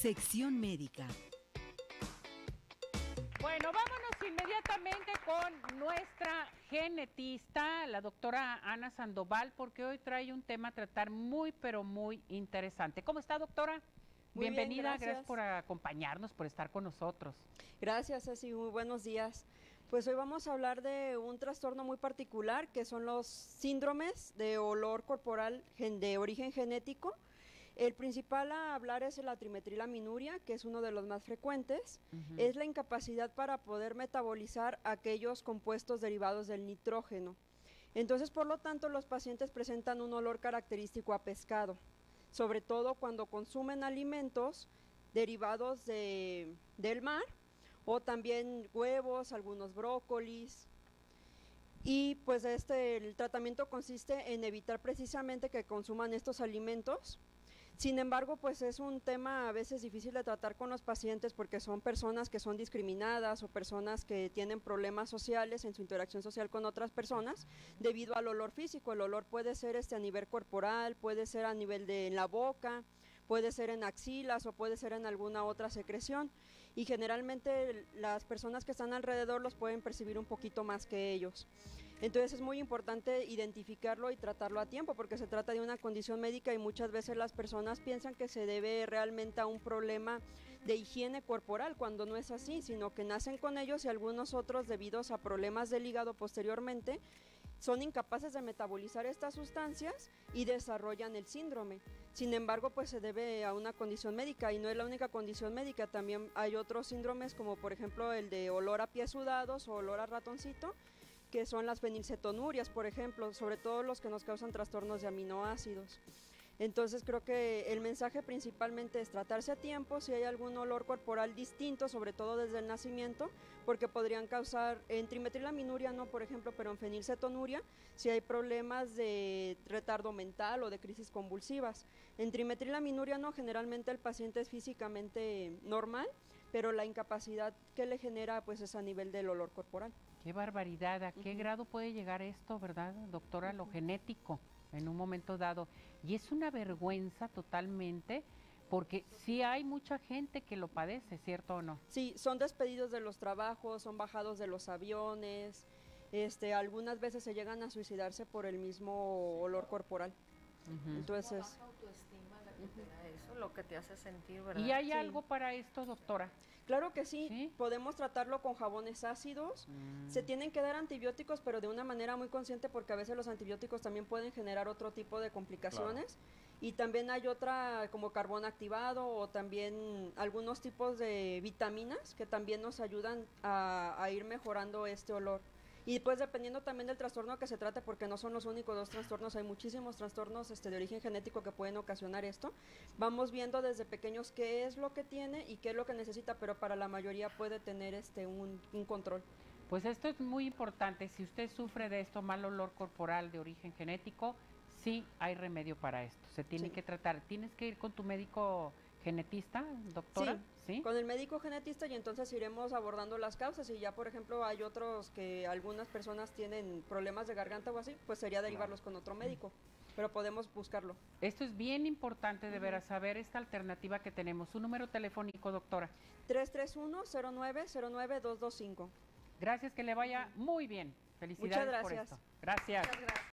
Sección médica. Bueno, vámonos inmediatamente con nuestra genetista, la doctora Ana Sandoval, porque hoy trae un tema a tratar muy, pero muy interesante. ¿Cómo está, doctora? Muy bien, Bienvenida, gracias. por acompañarnos, por estar con nosotros. Gracias, Ceci. Muy buenos días. Pues hoy vamos a hablar de un trastorno muy particular que son los síndromes de olor corporal de origen genético. El principal a hablar es la trimetilaminuria, que es uno de los más frecuentes. Es la incapacidad para poder metabolizar aquellos compuestos derivados del nitrógeno. Entonces, por lo tanto, los pacientes presentan un olor característico a pescado, sobre todo cuando consumen alimentos derivados de- del mar o también huevos, algunos brócolis. Y pues este el tratamiento consiste en evitar precisamente que consuman estos alimentos. Sin embargo, pues es un tema a veces difícil de tratar con los pacientes porque son personas que son discriminadas o personas que tienen problemas sociales en su interacción social con otras personas debido al olor físico. El olor puede ser este a nivel corporal, puede ser a nivel de la boca, puede ser en axilas o puede ser en alguna otra secreción y generalmente las personas que están alrededor los pueden percibir un poquito más que ellos. Entonces es muy importante identificarlo y tratarlo a tiempo porque se trata de una condición médica y muchas veces las personas piensan que se debe realmente a un problema de higiene corporal cuando no es así, sino que nacen con ellos y algunos otros debidos a problemas del hígado posteriormente son incapaces de metabolizar estas sustancias y desarrollan el síndrome. Sin embargo, pues se debe a una condición médica y no es la única condición médica, también hay otros síndromes como por ejemplo el de olor a pies sudados o olor a ratoncito, que son las fenilcetonurias, por ejemplo, sobre todo los que nos causan trastornos de aminoácidos. Entonces creo que el mensaje principalmente es tratarse a tiempo si hay algún olor corporal distinto, sobre todo desde el nacimiento, porque podrían causar en trimetilaminuria no, por ejemplo, pero en fenilcetonuria si hay problemas de retardo mental o de crisis convulsivas. En trimetilaminuria no, generalmente el paciente es físicamente normal, pero la incapacidad que le genera pues es a nivel del olor corporal. Qué barbaridad, ¿a qué grado puede llegar esto, verdad, doctora? Lo genético en un momento dado. Y es una vergüenza totalmente, porque sí hay mucha gente que lo padece, ¿cierto o no? Sí, son despedidos de los trabajos, son bajados de los aviones, este, algunas veces se llegan a suicidarse por el mismo olor corporal. Entonces, baja autoestima la que te da eso, lo que te hace sentir, ¿verdad? ¿Y hay Sí. algo para esto, doctora? claro que sí, ¿Sí? podemos tratarlo con jabones ácidos. Mm. Se tienen que dar antibióticos, pero de una manera muy consciente porque a veces los antibióticos también pueden generar otro tipo de complicaciones. Y también hay otra como carbón activado o también algunos tipos de vitaminas que también nos ayudan a, a ir mejorando este olor. Y pues dependiendo también del trastorno que se trate, porque no son los únicos dos trastornos, hay muchísimos trastornos este, de origen genético que pueden ocasionar esto. Vamos viendo desde pequeños qué es lo que tiene y qué es lo que necesita, pero para la mayoría puede tener este un, un control. Pues esto es muy importante. Si usted sufre de esto, mal olor corporal de origen genético, sí hay remedio para esto. Se tiene Sí. que tratar. Tienes que ir con tu médico genetista, doctora. Sí. Con el médico genetista y entonces iremos abordando las causas y ya por ejemplo hay otros que algunas personas tienen problemas de garganta o así, pues sería derivarlos con otro médico, pero podemos buscarlo. Esto es bien importante de veras saber esta alternativa que tenemos. Su número telefónico, doctora. 331-09-09-225. Gracias, que le vaya muy bien. Felicidades por gracias. esto. Gracias. Muchas gracias.